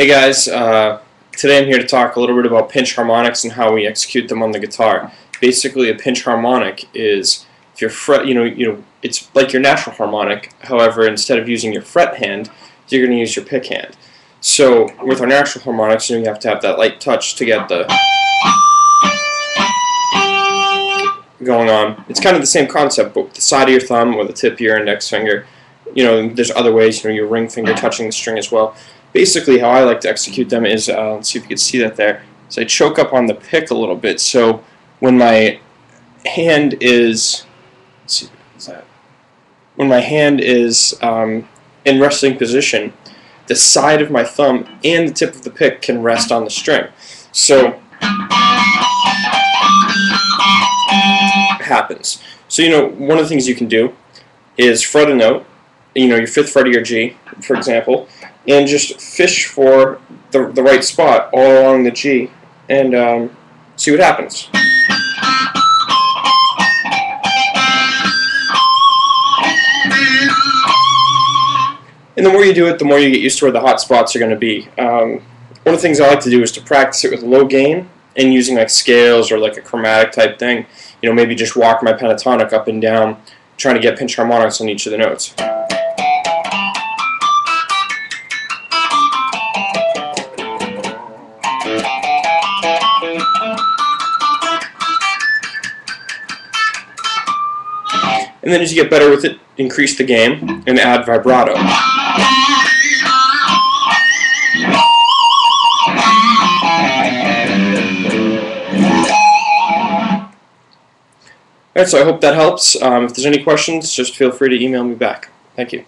Hey guys, uh, today I'm here to talk a little bit about pinch harmonics and how we execute them on the guitar. Basically, a pinch harmonic is if your fret, you know, you know, it's like your natural harmonic. However, instead of using your fret hand, you're going to use your pick hand. So with our natural harmonics, you, know, you have to have that light touch to get the going on. It's kind of the same concept, but with the side of your thumb or the tip of your index finger. You know, there's other ways. You know, your ring finger touching the string as well basically how I like to execute them is, uh, let's see if you can see that there, so I choke up on the pick a little bit. So when my hand is, see, what's that? When my hand is um, in resting position, the side of my thumb and the tip of the pick can rest on the string. So happens. So you know, one of the things you can do is fret a note, you know, your fifth fret of your G, for example, and just fish for the, the right spot all along the G and um, see what happens. And the more you do it, the more you get used to where the hot spots are going to be. Um, one of the things I like to do is to practice it with low gain and using like scales or like a chromatic type thing. You know, maybe just walk my pentatonic up and down, trying to get pinch harmonics on each of the notes. And then as you get better with it, increase the gain and add vibrato. Alright, so I hope that helps. Um, if there's any questions, just feel free to email me back. Thank you.